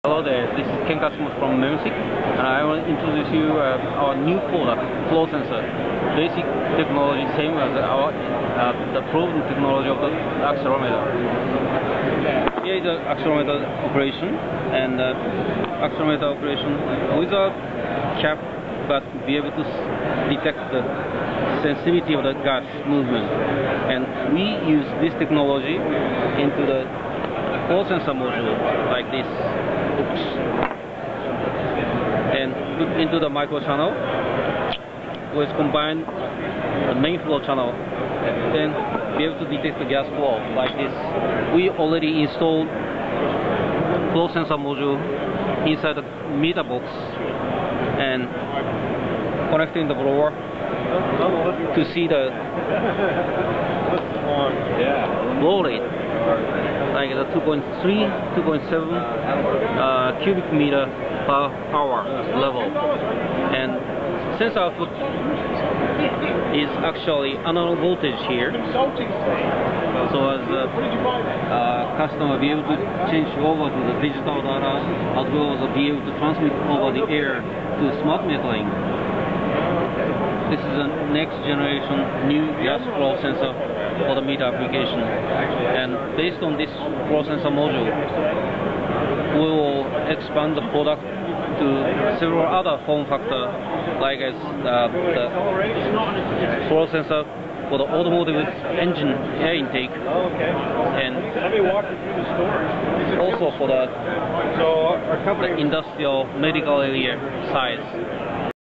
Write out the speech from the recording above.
Hello there, this is Ken Katsumoto from MEMSIC, and I want to introduce you uh, our new product, flow sensor. Basic technology, same as our uh, the proven technology of the accelerometer. Here is the accelerometer operation, and uh, accelerometer operation without cap, but be able to detect the sensitivity of the gas movement. And we use this technology into the flow sensor module like this. Hooks and put into the micro channel with combined the main flow channel then be able to detect the gas flow like this. We already installed flow sensor module inside the meter box and connecting the blower to see the flow rate like the 2.3, 2.7 uh, cubic meter per hour level. And sensor output is actually analog voltage here. So as a uh, customer be able to change over to the digital data as well as be able to transmit over the air to smart metering. This is a next generation new gas flow sensor for the meter application. And based on this flow sensor module, we will expand the product to several other form factor like as uh, the flow sensor for the automotive engine air intake and also for the, the industrial medical area size.